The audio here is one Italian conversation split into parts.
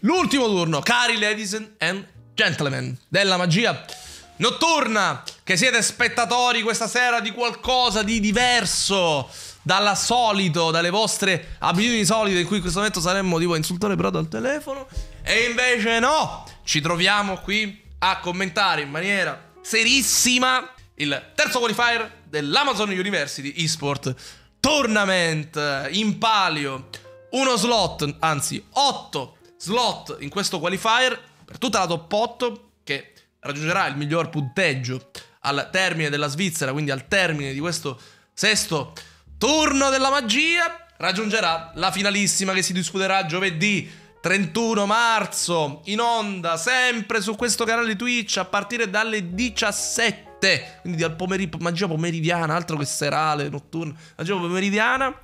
L'ultimo turno, cari ladies and gentlemen, della magia notturna, che siete spettatori questa sera di qualcosa di diverso dalla solito, dalle vostre abitudini solite in cui in questo momento saremmo tipo a insultare Brodo al telefono. E invece no, ci troviamo qui a commentare in maniera serissima il terzo qualifier dell'Amazon University eSport Tournament in palio. Uno slot, anzi otto slot in questo qualifier per tutta la top 8 che raggiungerà il miglior punteggio al termine della Svizzera, quindi al termine di questo sesto turno della magia, raggiungerà la finalissima che si disputerà giovedì 31 marzo in onda sempre su questo canale Twitch a partire dalle 17 quindi al pomeriggio magia pomeridiana altro che serale notturna magia pomeridiana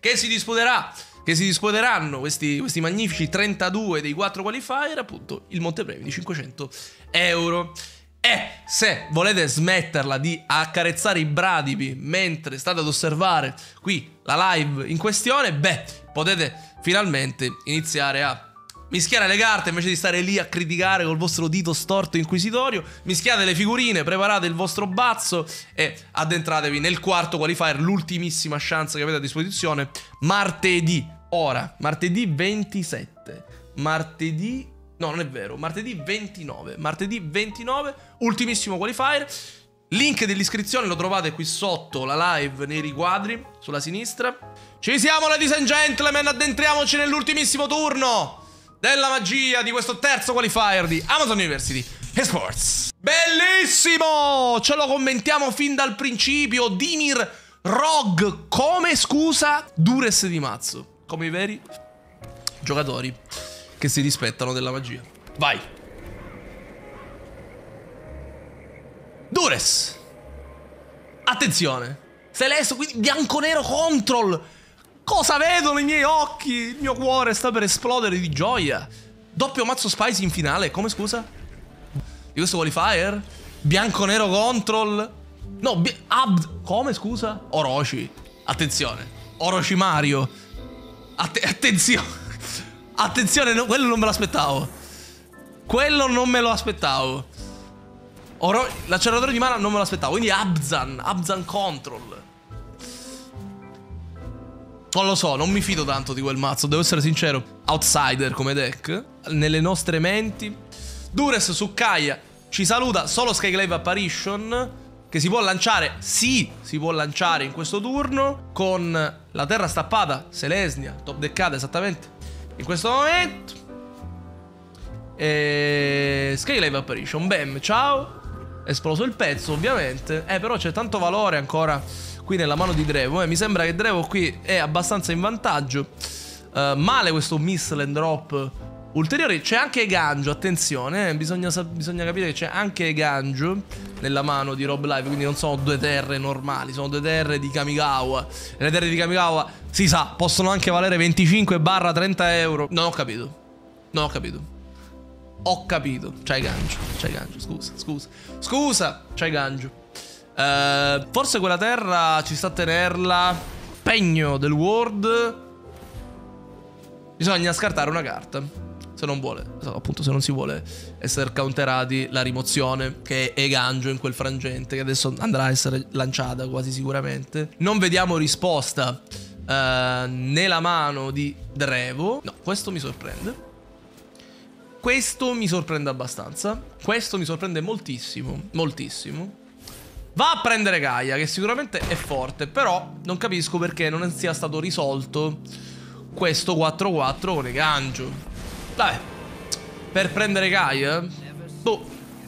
che si disputerà che si disputeranno questi, questi magnifici 32 dei 4 qualifier, appunto il montepremi di 500 euro. E se volete smetterla di accarezzare i bradipi mentre state ad osservare qui la live in questione, beh, potete finalmente iniziare a mischiare le carte invece di stare lì a criticare col vostro dito storto inquisitorio. Mischiate le figurine, preparate il vostro bazzo e addentratevi nel quarto qualifier, l'ultimissima chance che avete a disposizione, martedì ora, martedì 27, martedì... No, non è vero, martedì 29, martedì 29, ultimissimo qualifier. Link dell'iscrizione lo trovate qui sotto la live nei riquadri, sulla sinistra. Ci siamo, ladies and gentlemen, addentriamoci nell'ultimissimo turno della magia di questo terzo qualifier di Amazon University Esports. Bellissimo! Ce lo commentiamo fin dal principio. Dimir Rog, come scusa, Dures di mazzo come i veri giocatori che si rispettano della magia. Vai. Dures. Attenzione. Celeste, quindi bianco-nero control. Cosa vedono i miei occhi? Il mio cuore sta per esplodere di gioia. Doppio mazzo spicy in finale. Come scusa? Di questo qualifier? Bianco-nero control. No, Abd. Come scusa? Orochi. Attenzione. Orochi Mario. Att attenzione. Attenzione, no, quello non me lo aspettavo. Quello non me lo aspettavo. L'acceleratore di mana non me lo aspettavo. Quindi Abzan. Abzan Control. Non lo so, non mi fido tanto di quel mazzo, devo essere sincero. Outsider come deck. Nelle nostre menti. Dures su Kaya ci saluta solo Skyclave Apparition che si può lanciare, sì, si può lanciare in questo turno con la terra stappata, Selesnia, top deccata esattamente in questo momento. E... Scalelave Apparition, bam, ciao. Esploso il pezzo ovviamente, eh però c'è tanto valore ancora qui nella mano di Drevo, eh. mi sembra che Drevo qui è abbastanza in vantaggio. Uh, male questo missile and drop ulteriore. C'è anche Ganjo, attenzione, eh, bisogna, bisogna, capire che c'è anche Ganjo nella mano di Rob Live, quindi non sono due terre normali, sono due terre di Kamigawa. E le terre di Kamigawa, si sa, possono anche valere 25 barra 30 euro. Non ho capito. Non ho capito. Ho capito. C'hai Ganjo, c'hai Ganjo, scusa, scusa. Scusa, c'hai Ganjo. Uh, forse quella terra ci sta a tenerla Pegno del World Bisogna scartare una carta se non vuole, appunto se non si vuole essere counterati la rimozione che è Gangio in quel frangente che adesso andrà a essere lanciata quasi sicuramente. Non vediamo risposta uh, nella mano di Drevo. No, questo mi sorprende. Questo mi sorprende abbastanza. Questo mi sorprende moltissimo, moltissimo. Va a prendere Gaia, che sicuramente è forte, però non capisco perché non sia stato risolto questo 4-4 con i Gangio. Dai. Per prendere Gaia? Boh.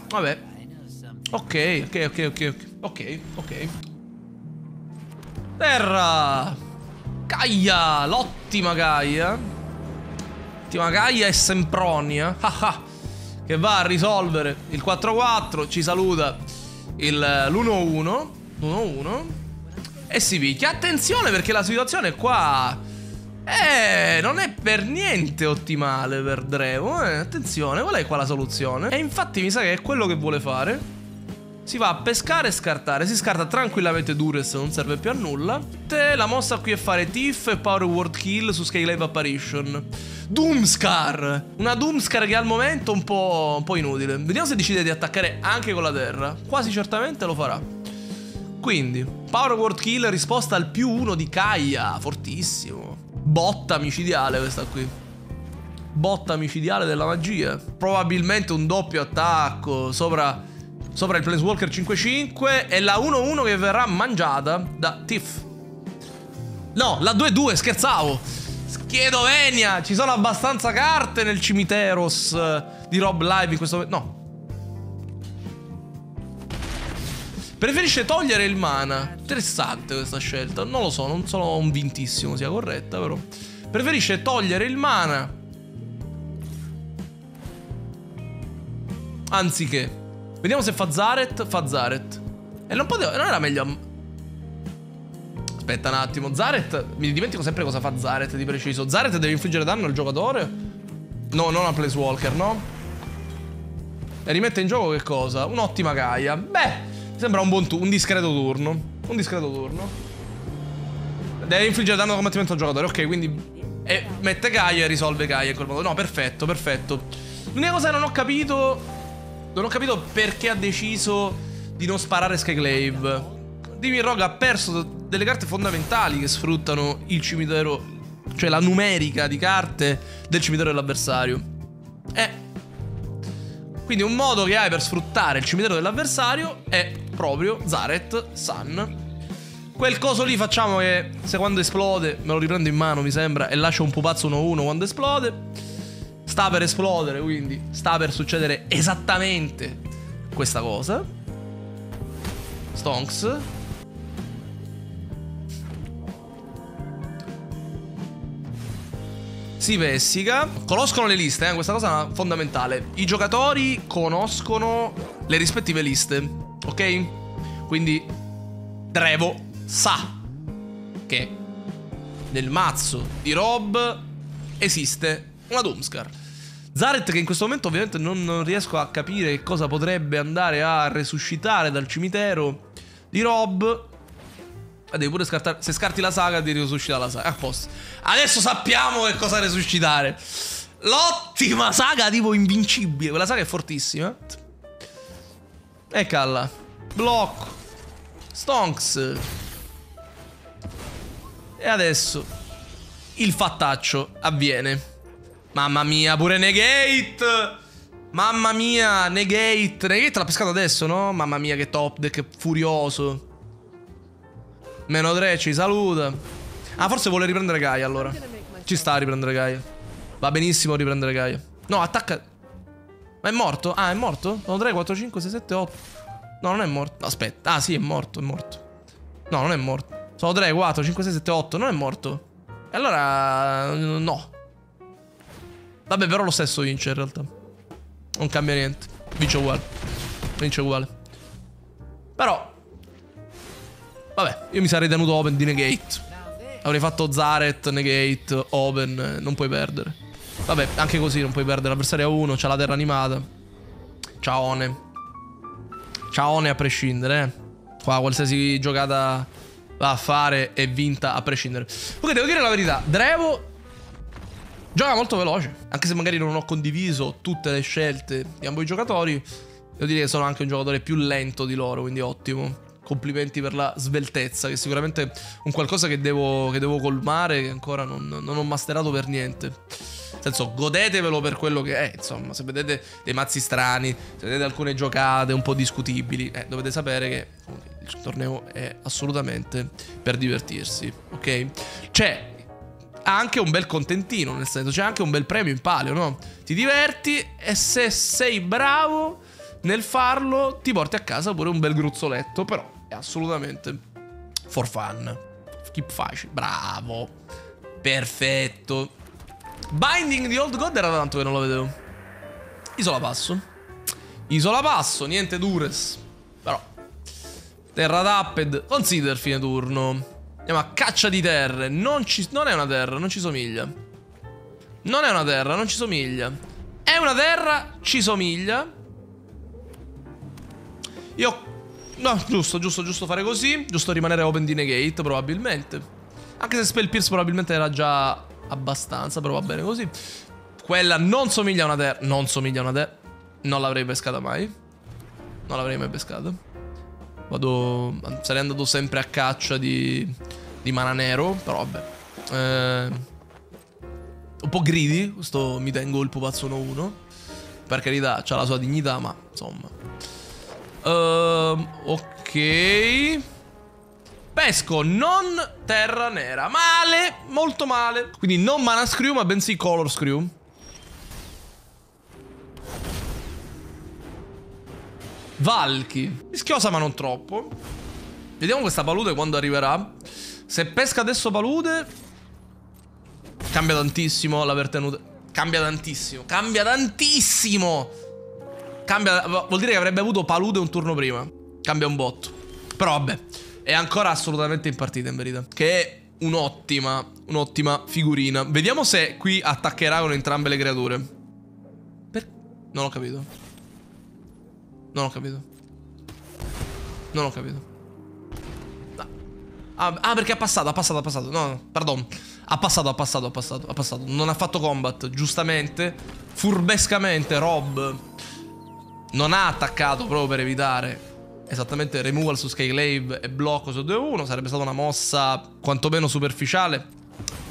Vabbè. Ok, ok, ok, ok. Ok, ok. Terra. Gaia. L'ottima Gaia. L'ottima Gaia è Sempronia. che va a risolvere il 4-4. Ci saluta l'1-1. 1-1. E si picchia. Attenzione perché la situazione qua eh, non è per niente ottimale per Drevo, eh. Attenzione, qual è qua la soluzione? E infatti mi sa che è quello che vuole fare. Si va a pescare e scartare. Si scarta tranquillamente Dures, non serve più a nulla. Te la mossa qui è fare Tiff e Power Word Kill su Scalelave Apparition. Doomscar! Una Doomscar che al momento è un po', un po' inutile. Vediamo se decide di attaccare anche con la terra. Quasi certamente lo farà. Quindi, Power Word Kill risposta al più uno di Kaia. Fortissimo. Botta micidiale questa qui. Botta micidiale della magia. Probabilmente un doppio attacco sopra sopra il Planeswalker 5-5 e la 1-1 che verrà mangiata da Tiff. No, la 2-2, scherzavo. Chiedo venia, ci sono abbastanza carte nel cimiteros eh, di Rob Live in questo momento. No. Preferisce togliere il mana. Interessante questa scelta. Non lo so, non sono convintissimo sia corretta, però. Preferisce togliere il mana. Anziché Vediamo se fa Zaret. Fa Zaret. E non poteva. Non era meglio. Aspetta un attimo. Zaret. Mi dimentico sempre cosa fa Zaret di preciso. Zaret deve infliggere danno al giocatore? No, non a Placewalker, no? E rimette in gioco che cosa? Un'ottima Gaia. Beh, sembra un buon turno. Un discreto turno. Un discreto turno. Deve infliggere danno combattimento al giocatore. Ok, quindi. E mette Gaia e risolve Gaia in quel modo. No, perfetto, perfetto. L'unica cosa che non ho capito non ho capito perché ha deciso di non sparare Skyclave. Dimmy Rogue ha perso delle carte fondamentali che sfruttano il cimitero, cioè la numerica di carte del cimitero dell'avversario. Eh. Quindi un modo che hai per sfruttare il cimitero dell'avversario è proprio Zaret Sun. Quel coso lì facciamo che se quando esplode, me lo riprendo in mano mi sembra, e lascio un pupazzo 1-1 quando esplode. Sta per esplodere, quindi sta per succedere esattamente questa cosa. Stonks. Si vessica. Conoscono le liste, eh? questa cosa è fondamentale. I giocatori conoscono le rispettive liste, ok? Quindi Drevo sa che nel mazzo di Rob esiste una Doomscar. Zaret che in questo momento ovviamente non, non riesco a capire cosa potrebbe andare a resuscitare dal cimitero di Rob. Ah, devi pure scartare. Se scarti la saga, ti risuscita la saga. A posto. Adesso sappiamo che cosa resuscitare. L'ottima saga tipo invincibile. Quella saga è fortissima. E calla. Blocco. Stonks. E adesso il fattaccio avviene. Mamma mia, pure Negate! Mamma mia, Negate. Negate l'ha pescato adesso, no? Mamma mia, che top deck furioso. Meno 3, ci saluta. Ah, forse vuole riprendere Gaia allora. Ci sta a riprendere Gaia. Va benissimo riprendere Gaia. No, attacca. Ma è morto? Ah, è morto? Sono 3, 4, 5, 6, 7, 8. No, non è morto. Aspetta. Ah, sì, è morto, è morto. No, non è morto. Sono 3, 4, 5, 6, 7, 8. Non è morto. E allora... No. Vabbè, però lo stesso vince in realtà. Non cambia niente. Vince uguale. Vince uguale. Però... Vabbè, io mi sarei tenuto open di negate. Avrei fatto Zaret, negate, open. Non puoi perdere. Vabbè, anche così non puoi perdere. L'avversario a 1, c'ha la terra animata. Ciaone. Ciaone a prescindere, eh. Qua qualsiasi giocata va a fare è vinta a prescindere. Ok, devo dire la verità. Drevo Gioca molto veloce, anche se magari non ho condiviso tutte le scelte di ambo i giocatori, devo dire che sono anche un giocatore più lento di loro, quindi ottimo. Complimenti per la sveltezza, che è sicuramente un qualcosa che devo, che devo colmare, che ancora non, non ho masterato per niente. Nel senso, godetevelo per quello che è. Insomma, se vedete dei mazzi strani, se vedete alcune giocate un po' discutibili, eh, dovete sapere che il torneo è assolutamente per divertirsi, ok? C'è ha anche un bel contentino, nel senso c'è anche un bel premio in palio, no? Ti diverti e se sei bravo nel farlo ti porti a casa pure un bel gruzzoletto, però è assolutamente for fun. Keep facile, bravo. Perfetto. Binding di Old God era tanto che non lo vedevo. Isola passo. Isola passo, niente dures. Però. Terra tapped. Consider fine turno. Andiamo a caccia di terre. Non, ci, non è una terra, non ci somiglia. Non è una terra, non ci somiglia. È una terra, ci somiglia. Io No, giusto, giusto, giusto fare così. Giusto rimanere open di negate, probabilmente. Anche se Spell Pierce probabilmente era già abbastanza, però va bene così. Quella non somiglia a una terra. Non somiglia a una terra. Non l'avrei pescata mai. Non l'avrei mai pescata. Vado... Sarei andato sempre a caccia di... Di mana nero, però vabbè. Eh... Un po' greedy, questo mi tengo il pupazzo 1-1. Per carità, ha la sua dignità, ma insomma. Uh, ok. Pesco non terra nera. Male, molto male. Quindi non mana screw, ma bensì color screw. Valchi. Rischiosa ma non troppo. Vediamo questa palude quando arriverà. Se pesca adesso palude... Cambia tantissimo l'aver tenuto... Cambia tantissimo. Cambia tantissimo. Cambia... Vuol dire che avrebbe avuto palude un turno prima. Cambia un botto. Però vabbè. È ancora assolutamente in partita in verità. Che è un'ottima, un'ottima figurina. Vediamo se qui attaccherà con entrambe le creature. Per... Non ho capito. Non ho capito. Non ho capito. Ah, ah, perché ha passato, ha passato, ha passato. No, no, pardon. Ha passato, ha passato, ha passato, ha passato. Non ha fatto combat, giustamente. Furbescamente, Rob non ha attaccato proprio per evitare esattamente removal su Skyglaive e blocco su 2-1. Sarebbe stata una mossa quantomeno superficiale.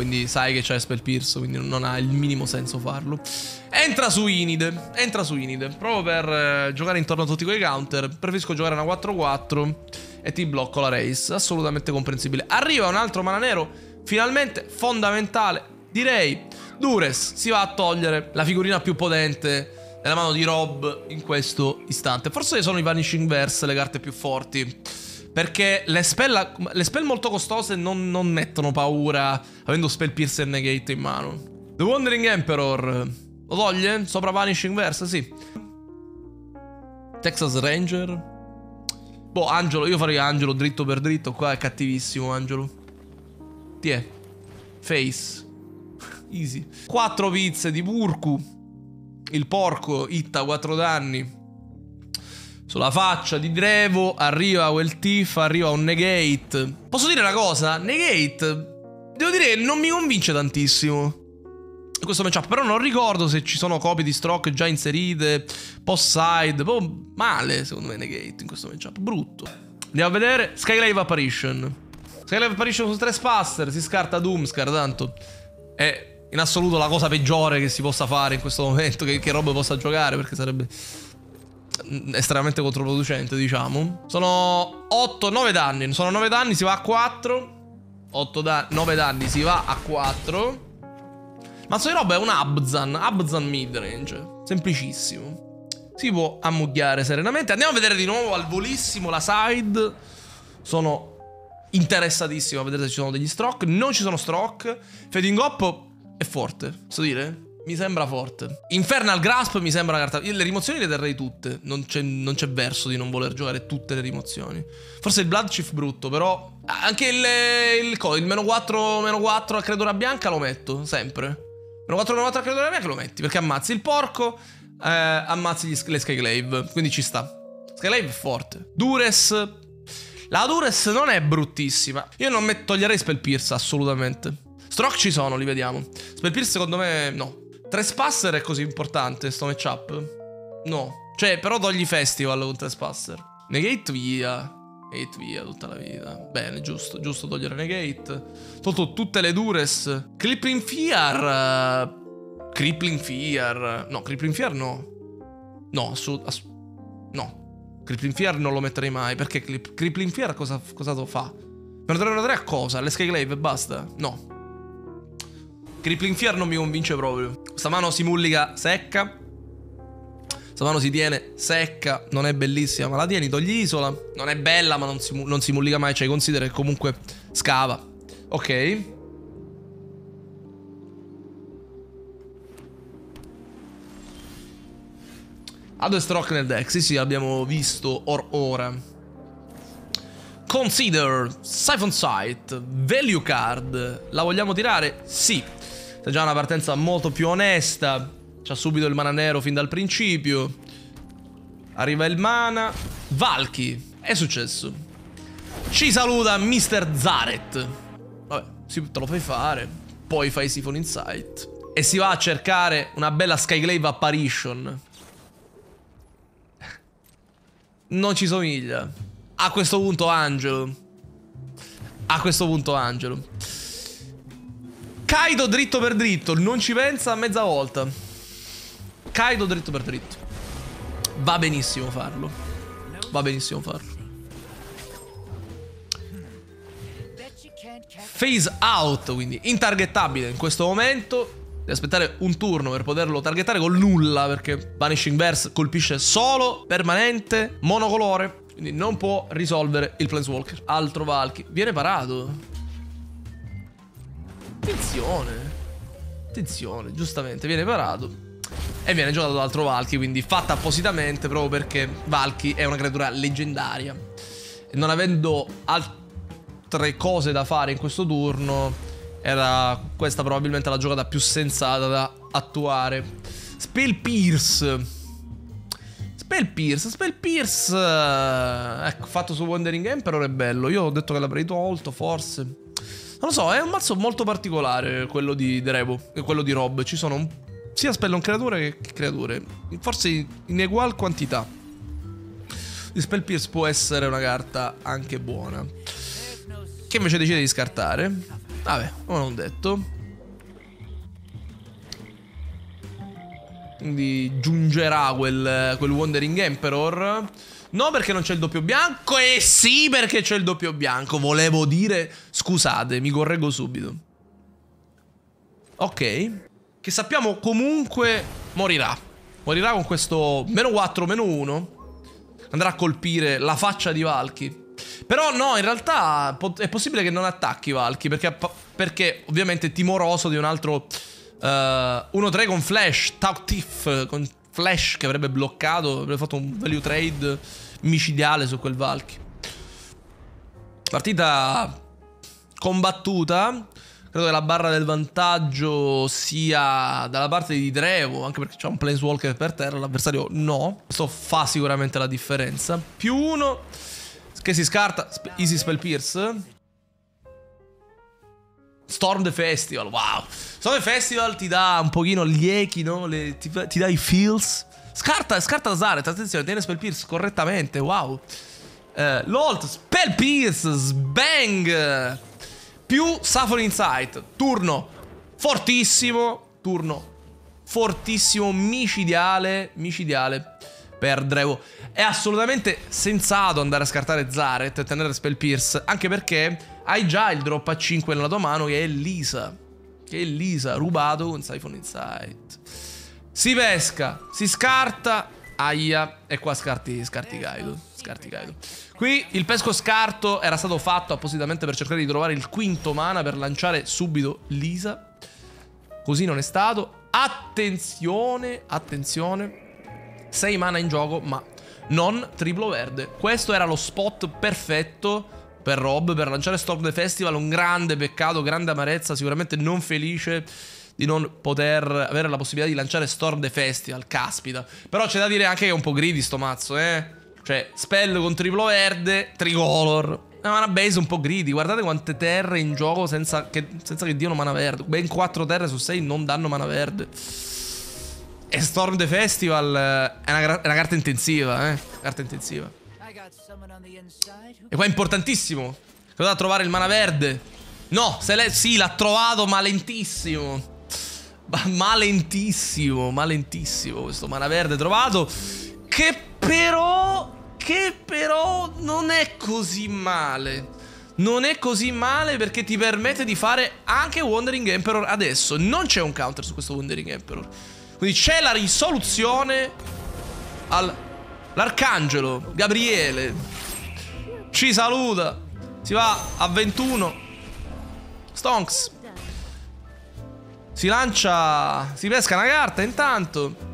Quindi sai che c'è Spell Pierce, quindi non ha il minimo senso farlo. Entra su Inide, entra su Inide, proprio per eh, giocare intorno a tutti quei counter. Preferisco giocare una 4-4 e ti blocco la race, assolutamente comprensibile. Arriva un altro mana nero, finalmente fondamentale, direi. Dures si va a togliere la figurina più potente nella mano di Rob in questo istante. Forse sono i Vanishing Verse le carte più forti. Perché le spell, le spell molto costose non, non, mettono paura avendo spell pierce e negate in mano. The Wandering Emperor. Lo toglie? Sopra Vanishing Verse? Sì. Texas Ranger. Boh, Angelo. Io farei Angelo dritto per dritto. Qua è cattivissimo, Angelo. Ti è. Face. Easy. Quattro pizze di Burku. Il porco, itta 4 danni. Sulla faccia di Drevo arriva quel tiff, arriva un negate. Posso dire una cosa? Negate, devo dire, non mi convince tantissimo. Questo matchup, però non ricordo se ci sono copie di stroke già inserite, post side, proprio male secondo me Negate in questo matchup, brutto. Andiamo a vedere, Skylive Apparition. Skylive Apparition su Trespaster, si scarta Doomscar, tanto è in assoluto la cosa peggiore che si possa fare in questo momento, che, che Rob possa giocare, perché sarebbe estremamente controproducente, diciamo. Sono 8-9 danni. Sono 9 danni, si va a 4. 8 da 9 danni, si va a 4. Mazzo di roba è un Abzan. Abzan midrange. Semplicissimo. Si può ammugliare serenamente. Andiamo a vedere di nuovo al volissimo la side. Sono interessatissimo a vedere se ci sono degli stroke. Non ci sono stroke. Fading up è forte, posso dire? Mi sembra forte. Infernal Grasp mi sembra una carta. Io le rimozioni le terrei tutte. Non c'è, verso di non voler giocare tutte le rimozioni. Forse il Blood Chief brutto, però. Anche il, il, il, il meno 4, meno 4 a creatura bianca lo metto, sempre. Meno 4, meno 4 a creatura bianca lo metti. Perché ammazzi il porco, eh, ammazzi gli, le Skyglaive. Quindi ci sta. Skyglaive è forte. Dures. La Dures non è bruttissima. Io non me toglierei Spell Pierce, assolutamente. Stroke ci sono, li vediamo. Spell Pierce secondo me no. Trespasser è così importante sto matchup? No. Cioè, però togli festival con Trespasser. Negate via. Negate via tutta la vita. Bene, giusto, giusto togliere Negate. Tolto tutte le Dures. Crippling Fear. Crippling Fear. No, Crippling Fear no. No, assolutamente. Ass no. Crippling Fear non lo metterei mai. Perché Crippling Fear cosa, cosa fa? Per 3 3 a cosa? Le Skyglaive e basta? No. Crippling Fear non mi convince proprio. Questa mano si mullica secca. Questa mano si tiene secca. Non è bellissima, ma la tieni, togli isola. Non è bella, ma non si, non si mullica mai. Cioè, considera che comunque scava. Ok. Due stroke nel deck. Sì, sì, abbiamo visto or ora. Consider, Siphon Sight, Value Card. La vogliamo tirare? Sì. È già una partenza molto più onesta. C'ha subito il mana nero fin dal principio. Arriva il mana. Valky. È successo. Ci saluta Mr. Zaret. Vabbè, sì, te lo fai fare. Poi fai Siphon Insight. E si va a cercare una bella Skyglaive Apparition. Non ci somiglia. A questo punto Angelo. A questo punto Angelo. Kaido dritto per dritto, non ci pensa mezza volta. Kaido dritto per dritto. Va benissimo farlo. Va benissimo farlo. Phase out, quindi intargettabile in questo momento. Devi aspettare un turno per poterlo targettare col nulla, perché Vanishing Verse colpisce solo, permanente, monocolore. Quindi non può risolvere il Planeswalker. Altro Valky. Viene parato. Attenzione. Attenzione, giustamente, viene parato. E viene giocato da altro Valky, quindi fatta appositamente proprio perché Valky è una creatura leggendaria. E non avendo altre cose da fare in questo turno, era questa probabilmente la giocata più sensata da attuare. Spell Pierce. Spell Pierce, Spell Pierce. Ecco, fatto su Wandering Emperor è bello. Io ho detto che l'avrei tolto, forse. Non lo so, è un mazzo molto particolare quello di Drevo e quello di Rob. Ci sono un sia spell creature che creature. Forse in egual quantità. Spell Pierce può essere una carta anche buona. Che invece decide di scartare. Vabbè, non detto. Quindi giungerà quel, quel Wandering Emperor. No perché non c'è il doppio bianco e sì perché c'è il doppio bianco. Volevo dire... Scusate, mi correggo subito. Ok che sappiamo comunque morirà. Morirà con questo meno 4, meno 1. Andrà a colpire la faccia di Valky. Però no, in realtà è possibile che non attacchi Valky perché, perché ovviamente è timoroso di un altro uh, eh, 1-3 con Flash, Tau con Flash che avrebbe bloccato, avrebbe fatto un value trade micidiale su quel Valky. Partita combattuta. Credo che la barra del vantaggio sia dalla parte di Drevo, anche perché c'è un Planeswalker per terra, l'avversario no. Questo fa sicuramente la differenza. Più uno che si scarta, Easy Spell Pierce. Storm the Festival, wow. Storm the Festival ti dà un pochino gli echi, no? Le, ti, ti, dà i feels. Scarta, scarta Zaret, attenzione, tiene Spell Pierce correttamente, wow. Eh, L'Olt, Spell Pierce, Sbang più Saffron Insight. Turno fortissimo, turno fortissimo, micidiale, micidiale per Drevo. È assolutamente sensato andare a scartare Zaret e tenere Spell Pierce, anche perché hai già il drop a 5 nella tua mano che è Lisa. Che è Lisa, rubato con Siphon Insight. Si pesca, si scarta, aia, e qua scarti, scarti Kaido. Scarti Kaido. Qui il pesco scarto era stato fatto appositamente per cercare di trovare il quinto mana per lanciare subito Lisa. Così non è stato. Attenzione, attenzione. 6 mana in gioco, ma non triplo verde. Questo era lo spot perfetto per Rob per lanciare Storm the Festival. Un grande peccato, grande amarezza, sicuramente non felice di non poter avere la possibilità di lanciare Storm the Festival, caspita. Però c'è da dire anche che è un po' greedy sto mazzo, eh. Cioè, spell con triplo verde, tricolor. Una mana base un po' greedy. Guardate quante terre in gioco senza che, senza che diano mana verde. Ben 4 terre su 6 non danno mana verde. E Storm the Festival eh, è una, è una carta intensiva, eh. Carta intensiva. E qua è importantissimo. Cosa trovare il mana verde? No, sì, l'ha trovato, ma lentissimo. Ma lentissimo, ma lentissimo questo mana verde trovato. Che però che però non è così male. Non è così male perché ti permette di fare anche Wandering Emperor adesso. Non c'è un counter su questo Wandering Emperor. Quindi c'è la risoluzione all'arcangelo Gabriele. Ci saluta. Si va a 21. Stonks. Si lancia, si pesca una carta intanto.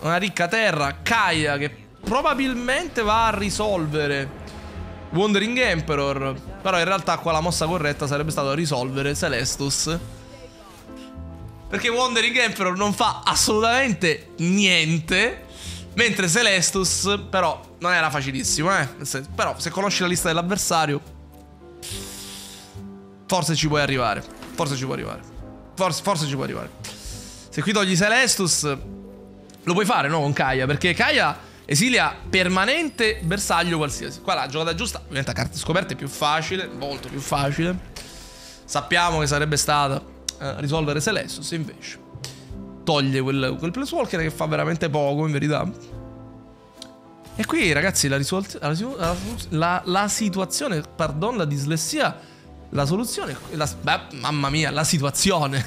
Una ricca terra, Kaya che probabilmente va a risolvere Wandering Emperor. Però in realtà qua la mossa corretta sarebbe stata risolvere Celestus. Perché Wandering Emperor non fa assolutamente niente. Mentre Celestus, però, non era facilissimo, eh. Però, se conosci la lista dell'avversario, forse ci puoi arrivare. Forse ci puoi arrivare. Forse, forse ci puoi arrivare. Se qui togli Celestus, lo puoi fare, no? Con Kaya, perché Kaya esilia permanente bersaglio qualsiasi. Qua la giocata giusta, ovviamente a carte scoperte è più facile, molto più facile. Sappiamo che sarebbe stata eh, risolvere Celestus, invece toglie quel, quel Placewalker che fa veramente poco, in verità. E qui, ragazzi, la, la, la, la situazione, pardon, la dislessia, la soluzione, beh, mamma mia, la situazione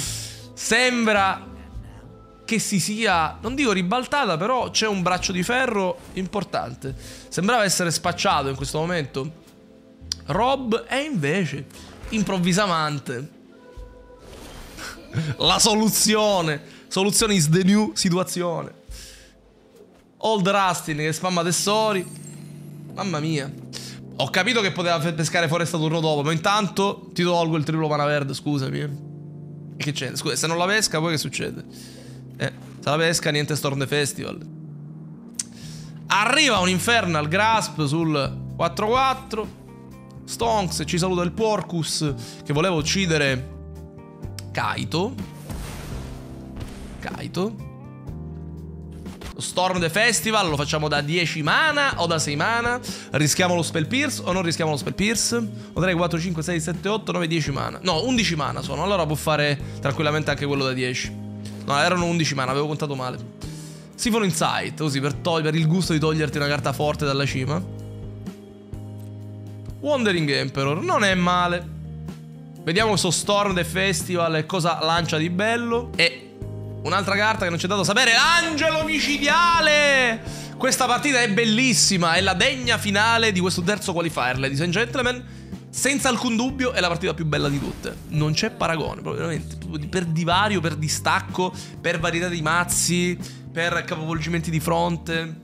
sembra che si sia, non dico ribaltata, però c'è un braccio di ferro importante. Sembrava essere spacciato in questo momento. Rob è invece improvvisamente la soluzione. Soluzione is the new situazione. Old Rustin che spamma tesori. Mamma mia. Ho capito che poteva pescare foresta turno dopo, ma intanto ti tolgo il triplo mana verde, scusami. E che c'è? Scusa, se non la pesca poi che succede? Eh, se la pesca niente Storm the Festival. Arriva un Infernal Grasp sul 4-4. Stonks ci saluta il Porcus che voleva uccidere Kaito. Kaito. Storm the Festival lo facciamo da 10 mana o da 6 mana? Rischiamo lo Spell Pierce o non rischiamo lo Spell Pierce? 3, 4, 5, 6, 7, 8, 9, 10 mana. No, 11 mana sono. Allora può fare tranquillamente anche quello da 10. No, erano 11 mana, avevo contato male. Siphon Insight, così per, per il gusto di toglierti una carta forte dalla cima. Wandering Emperor, non è male. Vediamo questo Storm the Festival e cosa lancia di bello. E un'altra carta che non ci è dato sapere, l'angelo micidiale! Questa partita è bellissima, è la degna finale di questo terzo qualifier, ladies and gentlemen. Senza alcun dubbio è la partita più bella di tutte. Non c'è paragone, proprio veramente. Per divario, per distacco, per varietà di mazzi, per capovolgimenti di fronte.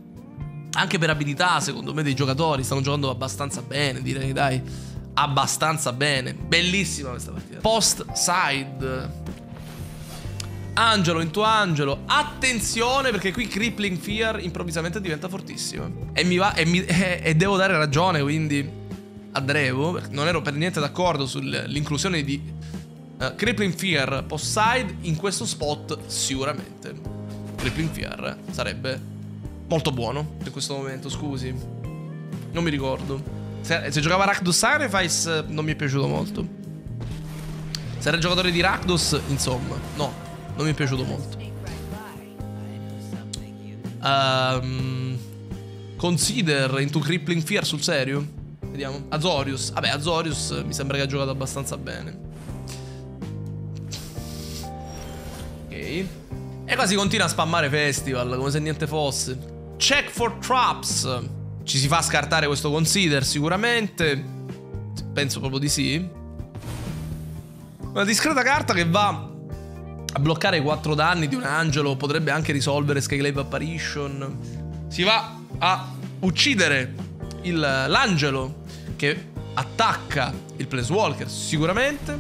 Anche per abilità, secondo me, dei giocatori. Stanno giocando abbastanza bene, direi, dai abbastanza bene. Bellissima questa partita. Post side. Angelo into Angelo. Attenzione perché qui Crippling Fear improvvisamente diventa fortissimo. E mi va e, mi, e, e devo dare ragione quindi a Drevo. Non ero per niente d'accordo sull'inclusione di uh, Crippling Fear post side in questo spot sicuramente. Crippling Fear sarebbe molto buono in questo momento, scusi. Non mi ricordo. Se, se giocava Rakdos Sacrifice non mi è piaciuto molto. Se era giocatore di Rakdos, insomma, no, non mi è piaciuto molto. Um, consider into Crippling Fear sul serio? Vediamo. Azorius. Vabbè, Azorius mi sembra che ha giocato abbastanza bene. Ok. E qua si continua a spammare festival come se niente fosse. Check for traps. Ci si fa scartare questo consider sicuramente. Penso proprio di sì. Una discreta carta che va a bloccare i 4 danni di un angelo. Potrebbe anche risolvere Skyglaive Apparition. Si va a uccidere l'angelo che attacca il Planeswalker sicuramente.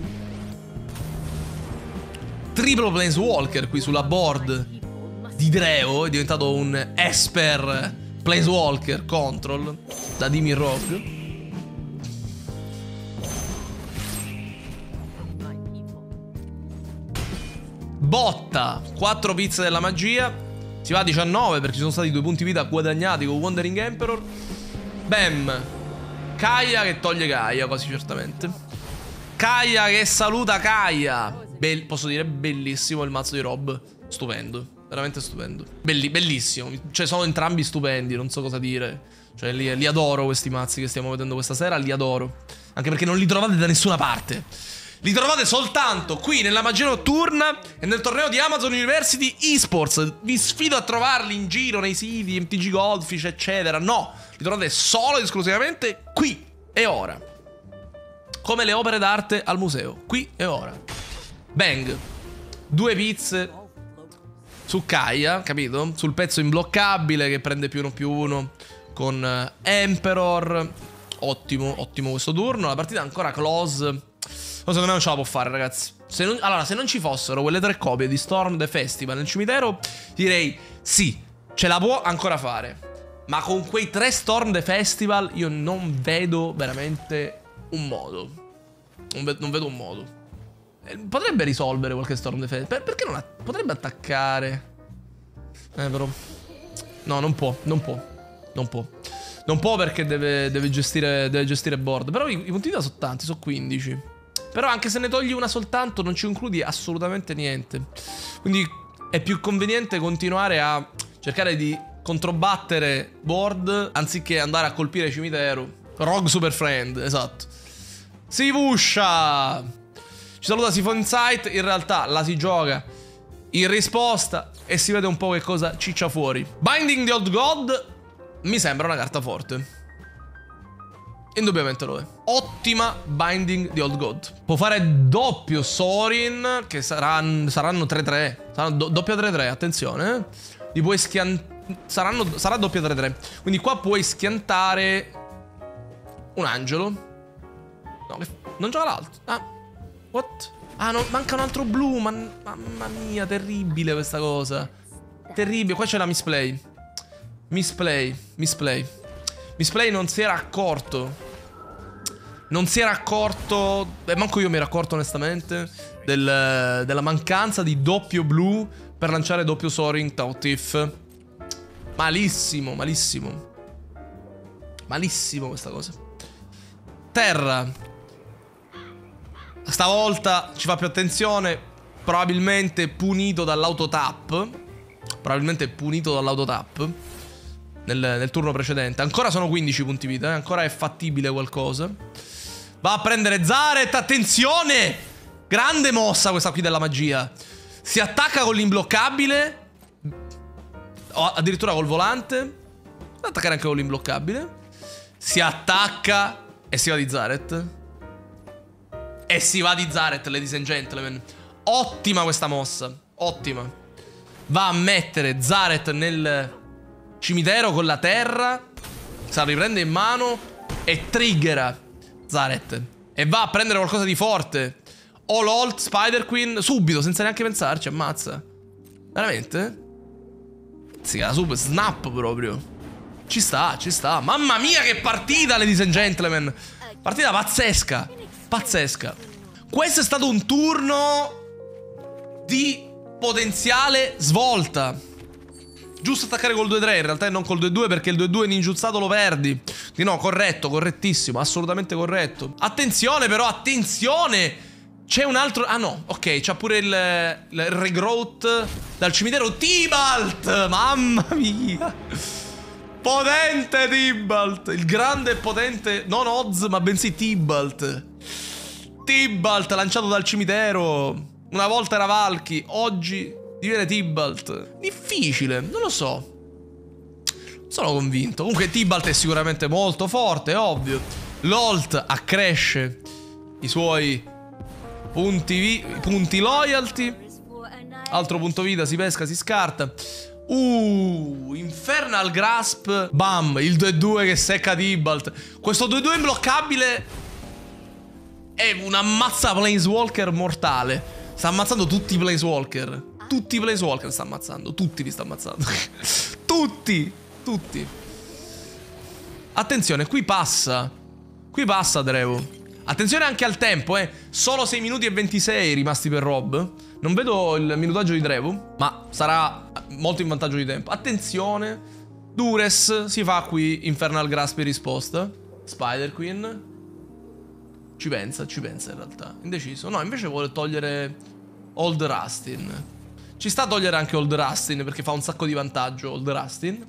Triplo Planeswalker qui sulla board di Drevo. È diventato un Esper Planeswalker Control da Dimir proprio. Botta 4 pizze della magia. Si va a 19 perché ci sono stati due punti vita guadagnati con Wandering Emperor. Bam. Kaya che toglie Kaya quasi certamente. Kaya che saluta Kaya Be Posso dire bellissimo il mazzo di Rob. Stupendo Veramente stupendo. Belli, bellissimo. Cioè, sono entrambi stupendi, non so cosa dire. Cioè, li, li, adoro questi mazzi che stiamo vedendo questa sera, li adoro. Anche perché non li trovate da nessuna parte. Li trovate soltanto qui nella magia notturna e nel torneo di Amazon University Esports. Vi sfido a trovarli in giro nei siti, MTG Goldfish, eccetera. No, li trovate solo ed esclusivamente qui e ora. Come le opere d'arte al museo, qui e ora. Bang. Due pizze su Kaya, capito? Sul pezzo imbloccabile che prende più uno più uno con eh, Emperor. Ottimo, ottimo questo turno. La partita è ancora close. Ma secondo me non ce la può fare, ragazzi. Se non, allora, se non ci fossero quelle tre copie di Storm the Festival nel cimitero, direi sì, ce la può ancora fare. Ma con quei tre Storm the Festival io non vedo veramente un modo. Non, ve non vedo un modo. Eh, potrebbe risolvere qualche Storm Festival. Per perché non potrebbe attaccare? Eh, però... No, non può, non può. Non può. Non può perché deve, deve, gestire, deve gestire, board. Però i, i punti vita sono tanti, sono 15. Però anche se ne togli una soltanto non ci includi assolutamente niente. Quindi è più conveniente continuare a cercare di controbattere board anziché andare a colpire cimitero. Rogue Super Friend, esatto. Si pusha! Ci saluta Sifon Insight, in realtà la si gioca in risposta e si vede un po' che cosa ciccia fuori. Binding the Old God mi sembra una carta forte. Indubbiamente lo è. Ottima Binding di Old God. Può fare doppio Sorin, che saranno 3-3. Saranno do doppio 3-3, attenzione. Eh. Li puoi schiantare sarà doppia 3-3. Quindi qua puoi schiantare un angelo. No, non gioca l'altro. Ah, what? Ah, no, manca un altro blu. Man, mamma mia, terribile questa cosa. Terribile. Qua c'è la misplay. Misplay, misplay. Misplay non si era accorto. Non si era accorto. Beh, manco io mi ero accorto onestamente. Del, della mancanza di doppio blu per lanciare doppio soaring Tautif. Malissimo, malissimo. Malissimo questa cosa. Terra. Stavolta ci fa più attenzione. Probabilmente punito dall'autotap. Probabilmente punito dall'autotap. Nel, nel, turno precedente. Ancora sono 15 punti vita. Eh? Ancora è fattibile qualcosa. Va a prendere Zaret. Attenzione! Grande mossa questa qui della magia. Si attacca con l'imbloccabile o addirittura col volante. Può attaccare anche con l'imbloccabile. Si attacca e si va di Zaret. E si va di Zaret, ladies and gentlemen. Ottima questa mossa. Ottima. Va a mettere Zaret nel cimitero con la terra. Se la riprende in mano e triggera Zaret. E va a prendere qualcosa di forte. All Alt, Spider Queen, subito, senza neanche pensarci, ammazza. Veramente? Sì, la sub snap proprio. Ci sta, ci sta. Mamma mia che partita, ladies and gentlemen. Partita pazzesca. Pazzesca. Questo è stato un turno di potenziale svolta. Giusto attaccare col 2-3, in realtà non col 2-2 perché il 2-2 ninjuzzato lo perdi. Di no, corretto, correttissimo, assolutamente corretto. Attenzione però, attenzione! C'è un altro... Ah no, ok, c'ha pure il, il regrowth dal cimitero Tibalt! Mamma mia! Potente Tibalt! Il grande e potente... Non Oz, ma bensì Tibalt. Tibalt lanciato dal cimitero. Una volta era Valky, oggi diviene Tibalt. Difficile, non lo so. Sono convinto. Comunque Tibalt è sicuramente molto forte, ovvio. L'Olt accresce i suoi Punti, punti loyalty. Altro punto vita, si pesca, si scarta. Uh, Infernal Grasp. Bam, il 2-2 che secca Tibalt. Questo 2-2 imbloccabile è un ammazza Planeswalker mortale. Sta ammazzando tutti i Planeswalker. Tutti i Planeswalker sta ammazzando. Tutti li sta ammazzando. tutti, tutti. Attenzione, qui passa. Qui passa Drevo. Attenzione anche al tempo, eh. Solo 6 minuti e 26 rimasti per Rob. Non vedo il minutaggio di Drevu, ma sarà molto in vantaggio di tempo. Attenzione. Dures si fa qui Infernal Grasp in risposta. Spider Queen. Ci pensa, ci pensa in realtà. Indeciso. No, invece vuole togliere Old Rustin. Ci sta a togliere anche Old Rustin perché fa un sacco di vantaggio Old Rustin.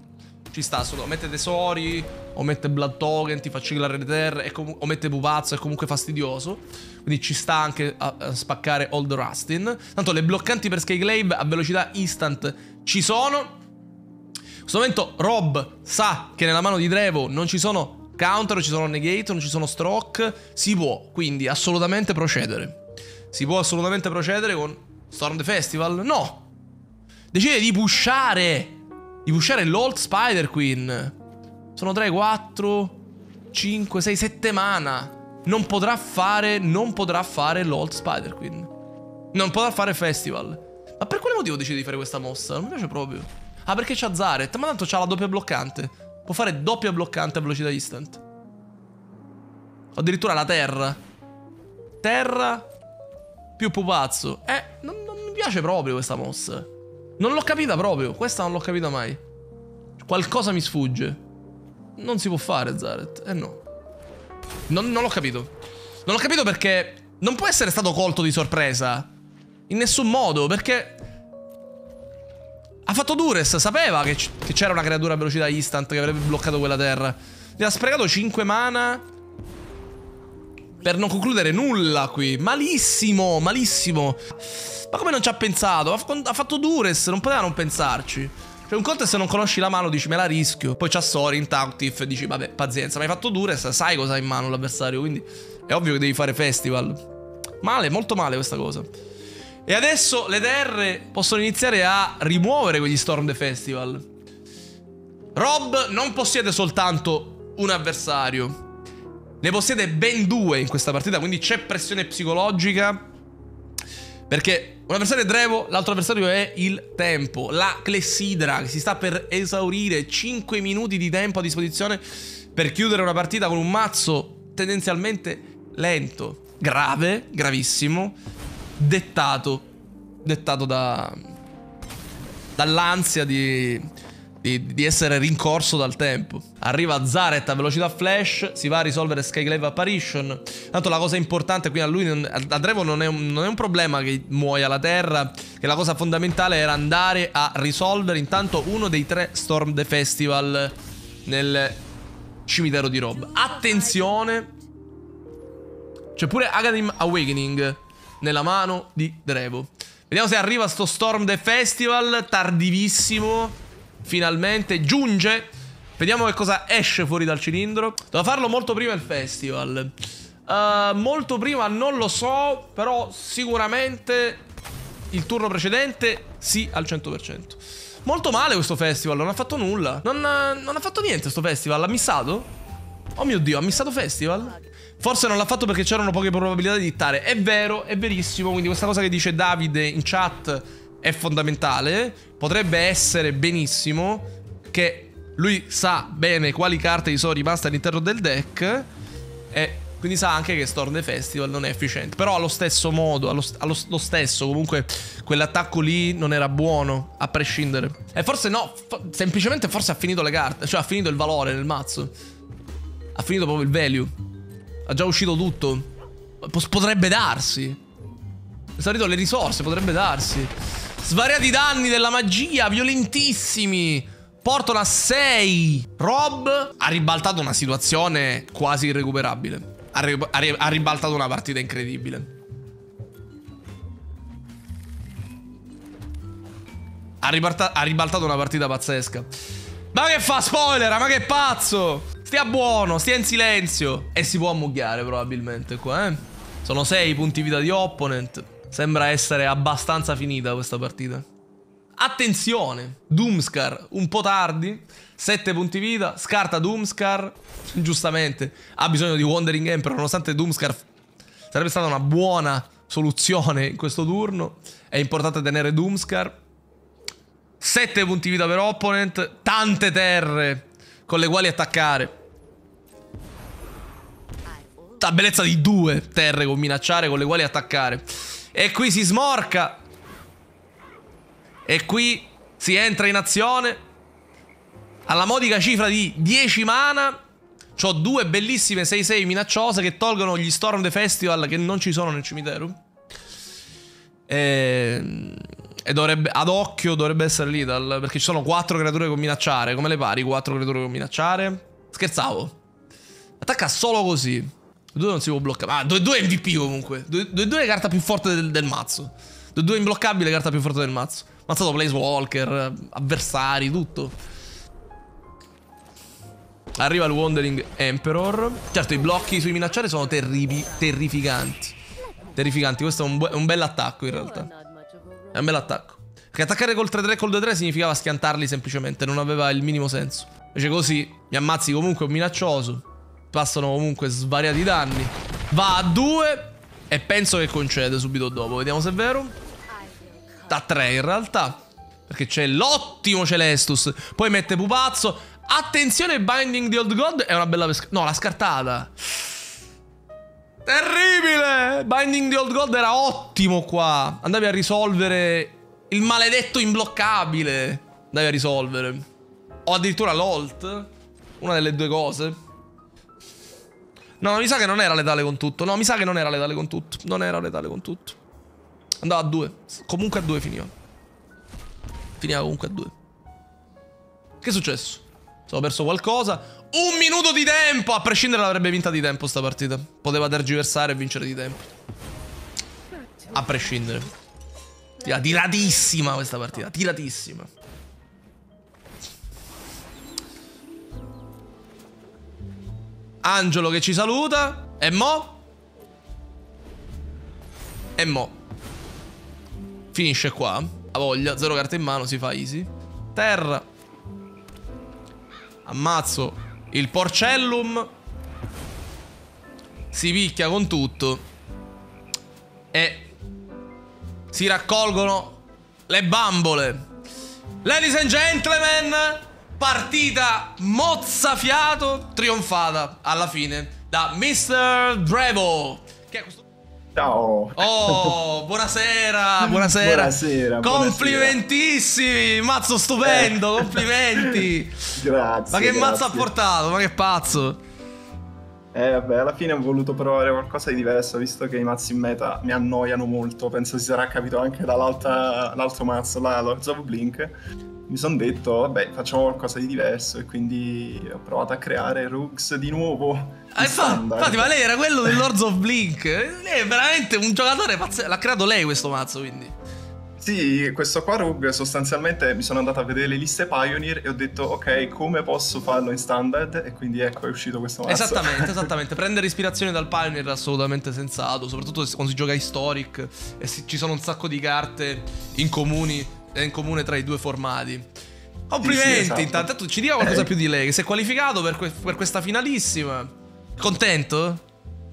Ci sta solo. Mette tesori, o mette blood token, ti fa ciclare le terre, o mette pupazzo, è comunque fastidioso. Quindi ci sta anche a, a spaccare Old Rustin. Tanto le bloccanti per Skyglaive a velocità instant ci sono. In questo momento Rob sa che nella mano di Drevo non ci sono counter, non ci sono negate, non ci sono stroke. Si può quindi assolutamente procedere. Si può assolutamente procedere con Storm the Festival? No! Decide di pushare di pushare l'Old Spider Queen. Sono 3, 4, 5, 6, 7 mana. Non potrà fare, non potrà fare l'Old Spider Queen. Non potrà fare Festival. Ma per quale motivo decide di fare questa mossa? Non mi piace proprio. Ah, perché c'ha Zaret? Ma tanto c'ha la doppia bloccante. Può fare doppia bloccante a velocità instant. O addirittura la terra. Terra più pupazzo. Eh, non, non mi piace proprio questa mossa. Non l'ho capita proprio. Questa non l'ho capita mai. Qualcosa mi sfugge. Non si può fare, Zaret. Eh no. Non, non l'ho capito. Non l'ho capito perché non può essere stato colto di sorpresa. In nessun modo, perché... Fatto Dures, sapeva che c'era una creatura a velocità instant che avrebbe bloccato quella terra. Gli ha sprecato 5 mana per non concludere nulla qui. Malissimo, malissimo. Ma come non ci ha pensato? Ha fatto Dures, non poteva non pensarci. Cioè un conto è se non conosci la mano dici me la rischio. Poi c'ha Sorin, Tautif dici vabbè pazienza. Ma hai fatto Dures, sai cosa ha in mano l'avversario. Quindi è ovvio che devi fare festival. Male, molto male questa cosa. E adesso le terre possono iniziare a rimuovere quegli Storm the Festival. Rob non possiede soltanto un avversario. Ne possiede ben due in questa partita, quindi c'è pressione psicologica. Perché un avversario è Drevo, l'altro avversario è il tempo. La Clessidra che si sta per esaurire 5 minuti di tempo a disposizione per chiudere una partita con un mazzo tendenzialmente lento, grave, gravissimo dettato, dettato da, dall'ansia di, di, di, essere rincorso dal tempo. Arriva Zaret a velocità flash, si va a risolvere Skyclave Apparition. Tanto la cosa importante qui a lui, a Drevo non è, un, non è un problema che muoia la terra, che la cosa fondamentale era andare a risolvere intanto uno dei tre Storm the Festival nel cimitero di Rob. Attenzione! C'è pure Agadim Awakening nella mano di Drevo. Vediamo se arriva sto Storm the Festival, tardivissimo. Finalmente giunge. Vediamo che cosa esce fuori dal cilindro. Devo farlo molto prima il festival. Uh, molto prima non lo so, però sicuramente il turno precedente sì al 100%. Molto male questo festival, non ha fatto nulla. Non, non ha fatto niente questo festival, ha missato? Oh mio Dio, ha missato festival? Forse non l'ha fatto perché c'erano poche probabilità di dittare. È vero, è verissimo. Quindi questa cosa che dice Davide in chat è fondamentale. Potrebbe essere benissimo che lui sa bene quali carte gli sono rimaste all'interno del deck. E quindi sa anche che Storm the Festival non è efficiente. Però allo stesso modo, allo, allo, allo stesso, comunque quell'attacco lì non era buono, a prescindere. E forse no, semplicemente forse ha finito le carte. Cioè ha finito il valore nel mazzo. Ha finito proprio il value. Ha già uscito tutto. Potrebbe darsi. È salito le risorse, potrebbe darsi. Svariati danni della magia, violentissimi. Portano a 6. Rob ha ribaltato una situazione quasi irrecuperabile. Ha, ri ha, ri ha ribaltato una partita incredibile. Ha, ha ribaltato una partita pazzesca. Ma che fa spoiler? Ma che pazzo! Stia buono, stia in silenzio. E si può ammucchiare probabilmente qua, eh. Sono 6 punti vita di opponent. Sembra essere abbastanza finita questa partita. Attenzione, Doomscar un po' tardi, 7 punti vita, scarta Doomscar, giustamente, ha bisogno di Wandering Emperor, nonostante Doomscar sarebbe stata una buona soluzione in questo turno, è importante tenere Doomscar. 7 punti vita per opponent, tante terre con le quali attaccare la bellezza di due terre con minacciare con le quali attaccare. E qui si smorca. E qui si entra in azione. Alla modica cifra di 10 mana. Ho due bellissime 6-6 minacciose che tolgono gli Storm the Festival che non ci sono nel cimitero. E, e dovrebbe, ad occhio dovrebbe essere Lidl. Perché ci sono 4 creature con minacciare. Come le pari 4 creature con minacciare? Scherzavo. Attacca solo così. 2 non si può bloccare. Ah, 2-2 è MVP comunque. 2-2 è carta più forte del, del mazzo. 2-2 imbloccabile, carta più forte del mazzo. Mazzato Walker, avversari, tutto. Arriva il Wandering Emperor. Certo, i blocchi sui minacciari sono terribi, terrificanti. Terrificanti, questo è un, un bel attacco in realtà. È un bel attacco. Perché attaccare col 3-3 col 2-3 significava schiantarli semplicemente, non aveva il minimo senso. Invece così mi ammazzi comunque un minaccioso. Passano comunque svariati danni. Va a 2 e penso che concede subito dopo. Vediamo se è vero. Da 3 in realtà. Perché c'è l'ottimo Celestus. Poi mette Pupazzo. Attenzione, Binding the Old God è una bella pesca. No, l'ha scartata. Terribile! Binding the Old God era ottimo qua. Andavi a risolvere il maledetto imbloccabile. Andavi a risolvere. O addirittura l'Olt. Una delle due cose. No, mi sa che non era letale con tutto. No, mi sa che non era letale con tutto. Non era letale con tutto. Andava a due. Comunque a due finiva. Finiva comunque a due. Che è successo? Sono perso qualcosa. Un minuto di tempo! A prescindere l'avrebbe vinta di tempo sta partita. Poteva tergiversare e vincere di tempo. A prescindere. Tiratissima questa partita. Tiratissima. Angelo che ci saluta. E mo? E mo? Finisce qua. A voglia. Zero carte in mano. Si fa easy. Terra. Ammazzo il porcellum. Si picchia con tutto. E si raccolgono le bambole. Ladies and gentlemen, partita mozzafiato trionfata alla fine da Mr. Drevo. Che è questo? Ciao. Oh, buonasera, buonasera. buonasera Complimentissimi, mazzo stupendo, complimenti. grazie. Ma che grazie. mazzo ha portato? Ma che pazzo. Eh vabbè, alla fine ho voluto provare qualcosa di diverso, visto che i mazzi in meta mi annoiano molto, penso si sarà capito anche dall'altro mazzo, là, Lords of Blink. Mi sono detto, vabbè, facciamo qualcosa di diverso e quindi ho provato a creare Rugs di nuovo. Ah, infatti, infatti, ma lei era quello del Lords of Blink. Lei è veramente un giocatore pazzesco. L'ha creato lei questo mazzo, quindi. Sì, questo qua Rug sostanzialmente mi sono andato a vedere le liste Pioneer e ho detto ok, come posso farlo in standard? E quindi ecco è uscito questo mazzo. Esattamente, esattamente. Prendere ispirazione dal Pioneer è assolutamente sensato, soprattutto quando si gioca Historic e ci sono un sacco di carte in, comuni, in comune tra i due formati. Complimenti, sì, sì, esatto. intanto tu ci dica qualcosa eh. più di lei, che si è qualificato per, que per questa finalissima. Contento?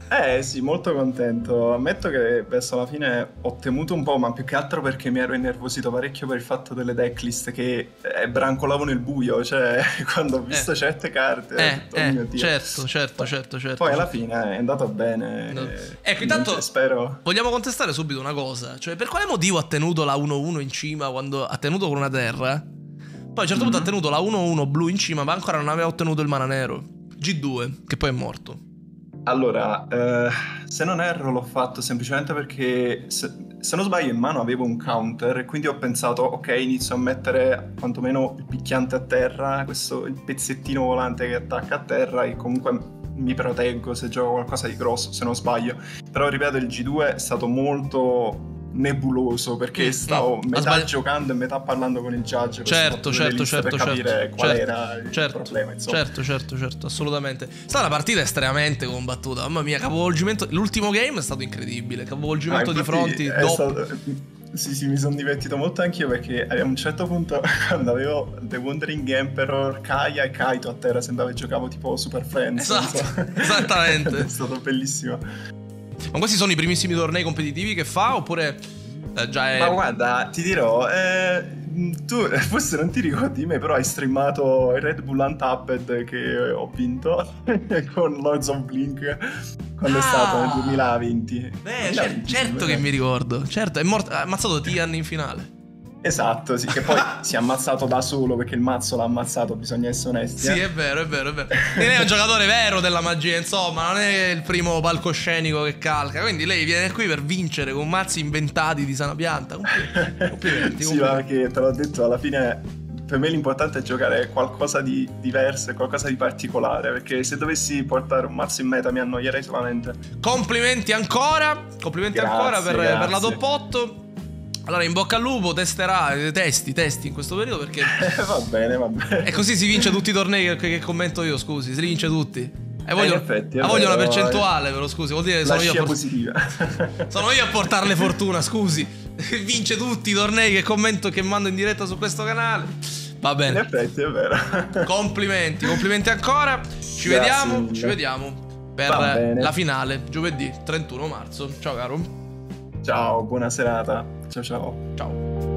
Eh sì, molto contento. Ammetto che verso la fine ho temuto un po', ma più che altro perché mi ero innervosito parecchio per il fatto delle decklist che eh, brancolavo nel buio, cioè quando ho visto eh. certe carte. Eh, detto, eh, oh certo, certo, certo, certo. Poi alla fine è andato bene. No. Ecco, intanto spero... vogliamo contestare subito una cosa, cioè per quale motivo ha tenuto la 1-1 in cima quando ha tenuto con una terra? Poi a un certo mm -hmm. punto ha mhm. tenuto la 1-1 blu in cima, ma ancora non aveva ottenuto il mana nero. G2, che poi è morto. Allora, eh, se non erro l'ho fatto semplicemente perché, se, se, non sbaglio, in mano avevo un counter e quindi ho pensato, ok, inizio a mettere quantomeno il picchiante a terra, questo, il pezzettino volante che attacca a terra e comunque mi proteggo se gioco qualcosa di grosso, se non sbaglio. Però ripeto, il G2 è stato molto nebuloso perché mm, stavo mm, metà giocando e metà parlando con il judge certo certo certo per capire certo, qual certo, era il certo, problema insomma. certo certo certo assolutamente è stata una partita estremamente combattuta mamma mia capovolgimento l'ultimo game è stato incredibile capovolgimento ah, di fronti dopo stato... Sì, sì, mi sono divertito molto anch'io perché a un certo punto, quando avevo The Wandering Emperor, Kaya e Kaito a terra, sembrava che giocavo tipo Super Friends. Esatto, so. esattamente. è stato bellissimo. Ma questi sono i primissimi tornei competitivi che fa oppure eh, già è... Ma guarda, ti dirò, eh, tu forse non ti ricordi di me, però hai streamato il Red Bull Untapped che ho vinto con Lords of Blink quando ah, è stato nel 2020. Beh, 2020, certo che mi ricordo. Certo, è morto, ha ammazzato Tian in finale. Esatto, sì, che poi si è ammazzato da solo perché il mazzo l'ha ammazzato, bisogna essere onesti. Sì, eh? è vero, è vero, è vero. Lei è un giocatore vero della magia, insomma, non è il primo palcoscenico che calca. Quindi lei viene qui per vincere con mazzi inventati di sana pianta. Complimenti, complimenti. sì, ma perché te l'ho detto, alla fine per me l'importante è giocare qualcosa di diverso, qualcosa di particolare, perché se dovessi portare un mazzo in meta mi annoierei solamente. Complimenti ancora, complimenti grazie, ancora per, per la top 8. Allora, in bocca al lupo, testerà, eh, testi, testi in questo periodo perché... va bene, va bene. E così si vince tutti i tornei che, che commento io, scusi, si vince tutti. E voglio, eh, effetti, ah, voglio una percentuale, però scusi, vuol dire che sono io, a por- sono io a portarle fortuna, scusi. Vince tutti i tornei che commento che mando in diretta su questo canale. Va bene. In effetti è vero. Complimenti, complimenti ancora. Ci Grazie vediamo, mille. ci vediamo per la finale, giovedì 31 marzo. Ciao caro. Ciao, buona serata. Ciao ciao. Ciao.